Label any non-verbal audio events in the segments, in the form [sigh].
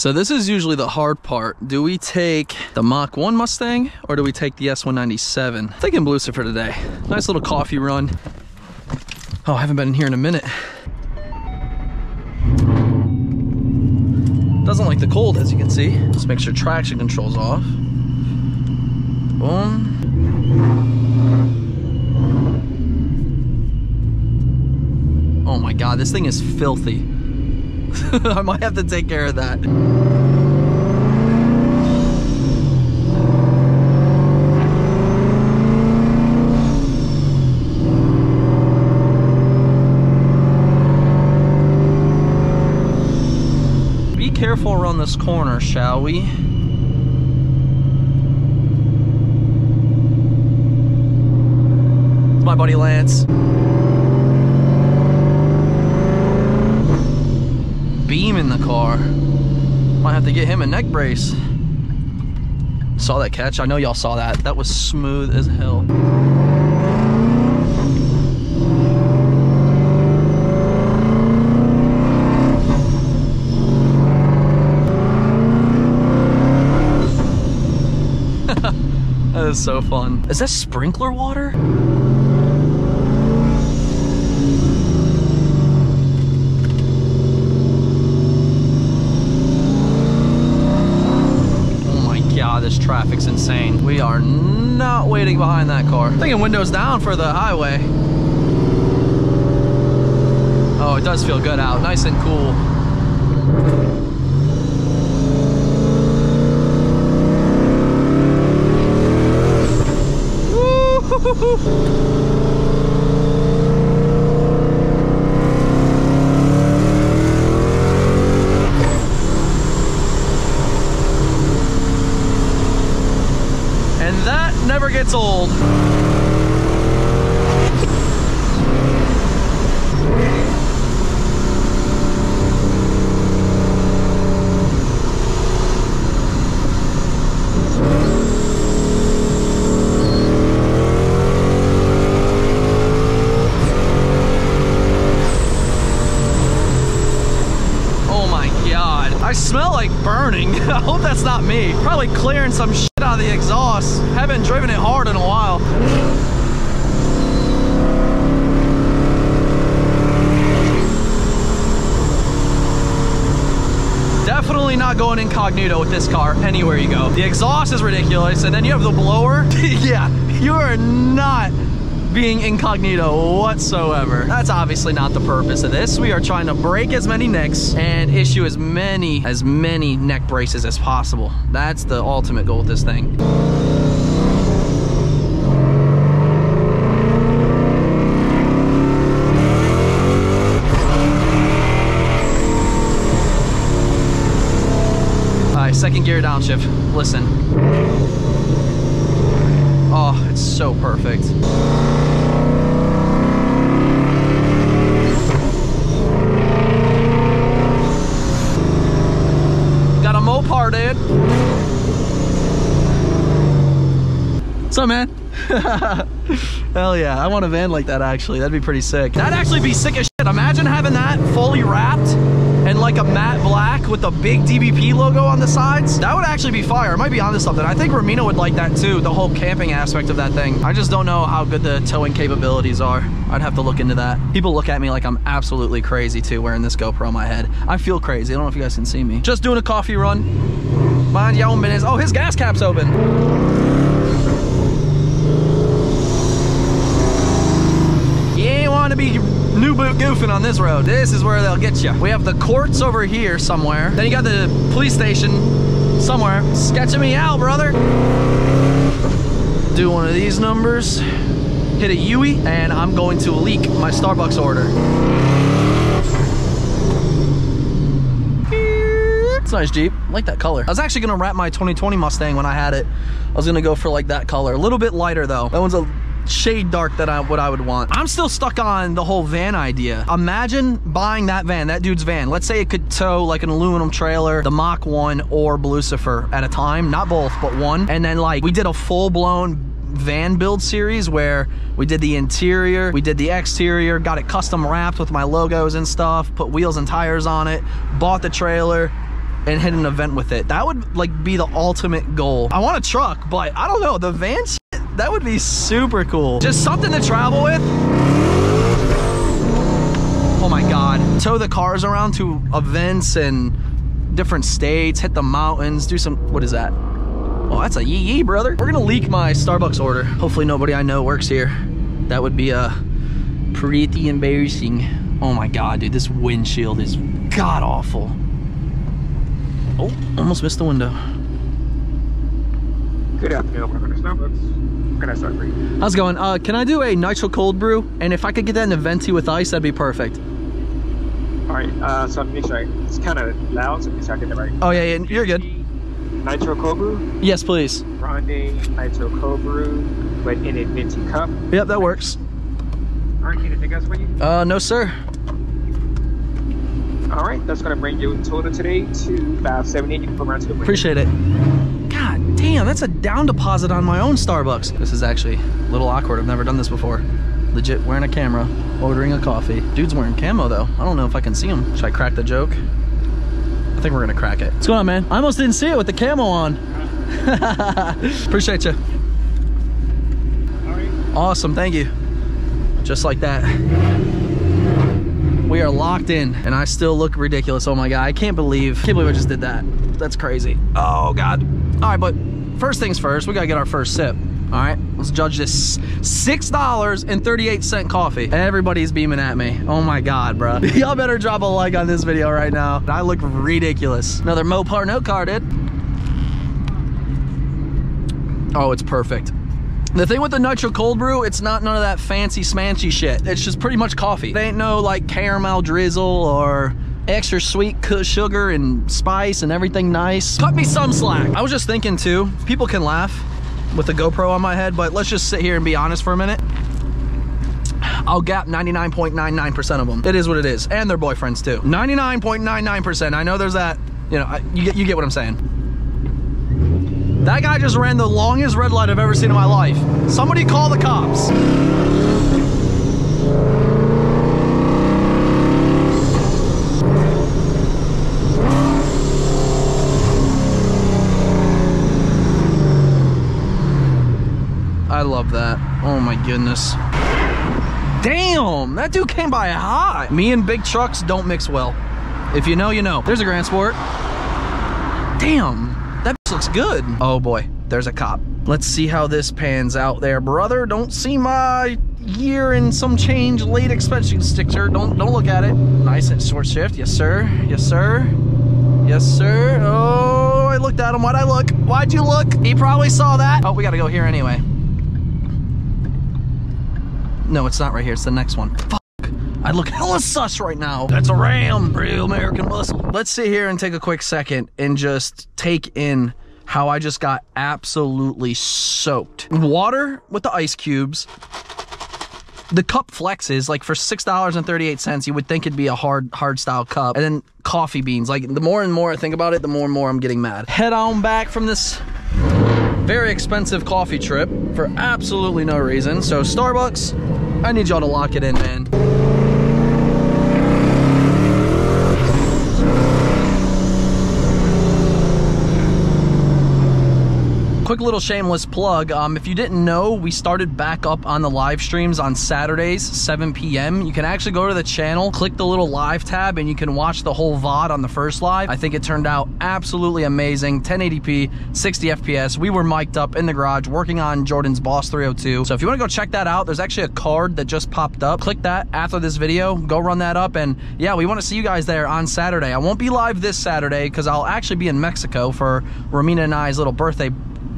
So this is usually the hard part. Do we take the Mach 1 Mustang or do we take the S197? Thinking for today. Nice little coffee run. Oh, I haven't been in here in a minute. Doesn't like the cold, as you can see. Let's make sure traction control's off. Boom. Oh my God, this thing is filthy. [laughs] I might have to take care of that. Be careful around this corner, shall we? It's my buddy Lance. beam in the Might have to get him a neck brace. Saw that catch? I know y'all saw that. That was smooth as hell. [laughs] that is so fun. Is that sprinkler water? Are not waiting behind that car. Thinking windows down for the highway. Oh, it does feel good out. Nice and cool. And that never gets old. Oh my god. I smell like burning. I hope that's not me. Probably clearing some shit out of the exhaust. Haven't driven it hard in a while. Definitely not going incognito with this car anywhere you go. The exhaust is ridiculous, and then you have the blower. [laughs] yeah, you are not being incognito whatsoever. That's obviously not the purpose of this. We are trying to break as many necks and issue as many, as many neck braces as possible. That's the ultimate goal with this thing. Second gear downshift. Listen. Oh, it's so perfect. What's up, man? [laughs] Hell yeah, I want a van like that actually. That'd be pretty sick. That'd actually be sick as shit. Imagine having that fully wrapped and like a matte black with a big DBP logo on the sides. That would actually be fire. I might be onto something. I think Romina would like that too, the whole camping aspect of that thing. I just don't know how good the towing capabilities are. I'd have to look into that. People look at me like I'm absolutely crazy too wearing this GoPro on my head. I feel crazy. I don't know if you guys can see me. Just doing a coffee run. Mind your own business. Oh, his gas cap's open. You ain't want to be new boot goofing on this road. This is where they'll get you. We have the courts over here somewhere. Then you got the police station somewhere. Sketching me out, brother. Do one of these numbers. Hit a Yui, and I'm going to leak my Starbucks order. It's a nice Jeep. I like that color. I was actually gonna wrap my 2020 Mustang when I had it. I was gonna go for like that color. A little bit lighter though. That one's a shade dark that I what I would want. I'm still stuck on the whole van idea. Imagine buying that van, that dude's van. Let's say it could tow like an aluminum trailer, the Mach 1 or Blucifer at a time, not both, but one. And then like we did a full-blown van build series where we did the interior, we did the exterior, got it custom wrapped with my logos and stuff, put wheels and tires on it, bought the trailer, and hit an event with it. That would like be the ultimate goal. I want a truck, but I don't know, the van that would be super cool. Just something to travel with. Oh my God. Tow the cars around to events and different states, hit the mountains, do some, what is that? Oh, that's a yee yee, brother. We're gonna leak my Starbucks order. Hopefully nobody I know works here. That would be uh, pretty embarrassing. Oh my God, dude, this windshield is god awful. Oh, almost missed the window. Good afternoon, welcome to Starbucks. What can I start for you? How's it going? Uh, can I do a nitro cold brew? And if I could get that in a venti with ice, that'd be perfect. All right, uh, so make sure I, it's kind of loud, so make sure I get it right. Oh yeah, yeah, you're good. Nitro Cold Brew, Yes, please. Grande Nitro Cold Brew, but in a venti cup. Yep, that works. All right, anything else for you? Uh, no sir. All right, that's gonna bring you in total today to 578. You can come around to the window. Appreciate it. Damn, that's a down deposit on my own Starbucks. This is actually a little awkward. I've never done this before. Legit wearing a camera, ordering a coffee. Dude's wearing camo though. I don't know if I can see him. Should I crack the joke? I think we're gonna crack it. What's going on, man? I almost didn't see it with the camo on. [laughs] Appreciate you. Awesome, thank you. Just like that. We are locked in, and I still look ridiculous. Oh my god, I can't believe, can't believe I just did that. That's crazy. Oh god. All right, but first things first, we gotta get our first sip. All right, let's judge this six dollars and thirty-eight cent coffee. Everybody's beaming at me. Oh my god, bro. [laughs] Y'all better drop a like on this video right now. I look ridiculous. Another Mopar note carded. Oh, it's perfect. The thing with the Nitro Cold Brew, it's not none of that fancy smancy shit. It's just pretty much coffee. There ain't no like caramel drizzle or extra sweet sugar and spice and everything nice. Cut me some slack. I was just thinking too, people can laugh with the GoPro on my head, but let's just sit here and be honest for a minute. I'll gap 99.99% of them. It is what it is. And their boyfriends too. 99.99%. I know there's that, you know, I, you, get, you get what I'm saying. That guy just ran the longest red light I've ever seen in my life. Somebody call the cops. I that. Oh my goodness. Damn, that dude came by hot. Me and big trucks don't mix well. If you know, you know. There's a Grand Sport. Damn, that looks good. Oh boy, there's a cop. Let's see how this pans out there, brother. Don't see my year and some change late expansion sticker. Don't don't look at it. Nice and short shift. Yes, sir. Yes, sir. Yes, sir. Oh, I looked at him. Why'd I look? Why'd you look? He probably saw that. Oh, we gotta go here anyway. No, it's not right here. It's the next one. Fuck. I look hella sus right now. That's a Ram. Real American muscle. Let's sit here and take a quick second and just take in how I just got absolutely soaked. Water with the ice cubes. The cup flexes like for six dollars and thirty eight cents. You would think it'd be a hard hard style cup, and then coffee beans. Like the more and more I think about it, the more and more I'm getting mad. Head on back from this very expensive coffee trip for absolutely no reason. So Starbucks, I need y'all to lock it in, man. Quick little shameless plug. Um, if you didn't know, we started back up on the live streams on Saturdays, 7 p.m. You can actually go to the channel, click the little live tab, and you can watch the whole VOD on the first live. I think it turned out absolutely amazing. 1080p, 60 FPS. We were mic'd up in the garage working on Jordan's Boss 302. So if you want to go check that out, there's actually a card that just popped up. Click that after this video, go run that up, and yeah, we want to see you guys there on Saturday. I won't be live this Saturday because I'll actually be in Mexico for Romina and I's little birthday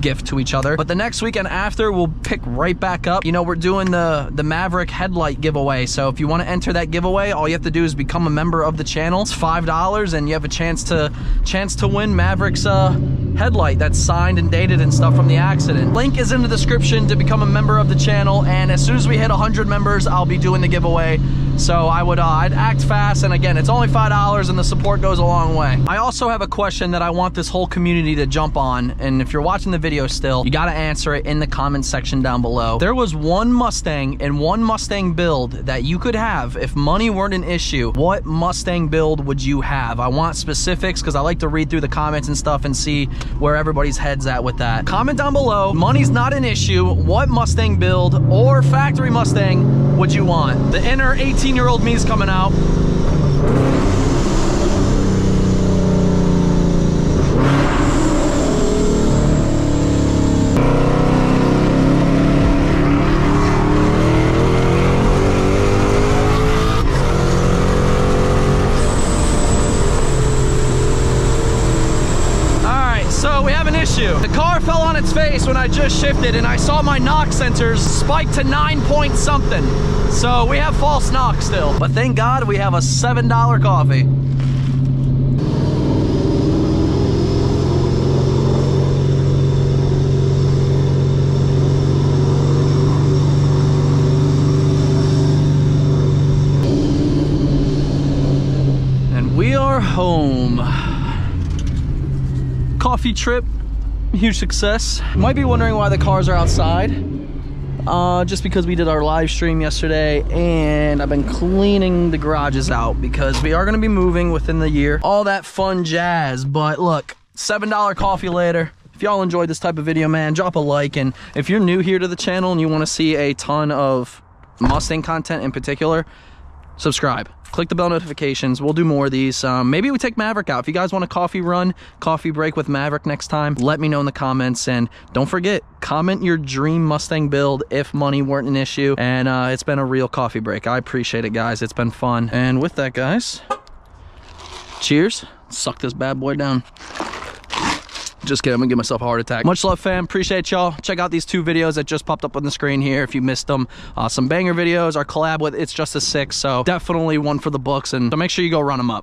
gift to each other. But the next weekend after, we'll pick right back up. You know, we're doing the, the Maverick headlight giveaway. So if you want to enter that giveaway, all you have to do is become a member of the channel. It's $5 and you have a chance to chance to win Maverick's uh, headlight that's signed and dated and stuff from the accident. Link is in the description to become a member of the channel. And as soon as we hit 100 members, I'll be doing the giveaway. So I would, uh, I'd act fast. And again, it's only $5 and the support goes a long way. I also have a question that I want this whole community to jump on. And if you're watching the video still, you got to answer it in the comment section down below. There was one Mustang and one Mustang build that you could have if money weren't an issue. What Mustang build would you have? I want specifics because I like to read through the comments and stuff and see where everybody's head's at with that. Comment down below. Money's not an issue. What Mustang build or factory Mustang would you want? The inner 18 year old me is coming out. So we have an issue. The car fell on its face when I just shifted and I saw my knock sensors spike to nine point something. So we have false knock still. But thank God we have a $7 coffee. And we are home coffee trip, huge success. Might be wondering why the cars are outside. Uh, just because we did our live stream yesterday and I've been cleaning the garages out because we are going to be moving within the year. All that fun jazz, but look, $7 coffee later. If y'all enjoyed this type of video, man, drop a like. And if you're new here to the channel and you want to see a ton of Mustang content in particular, subscribe click the bell notifications. We'll do more of these. Um, maybe we take maverick out. If you guys want a coffee run coffee break with maverick next time let me know in the comments. And don't forget comment your dream mustang build if money weren't an issue. And uh, it's been a real coffee break. I appreciate it guys. It's been fun. And with that guys cheers. Suck this bad boy down just kidding, I'm gonna give myself a heart attack. Much love, fam. Appreciate y'all. Check out these two videos that just popped up on the screen here if you missed them. Uh, some banger videos, our collab with It's Just a Six, so definitely one for the books, and so make sure you go run them up.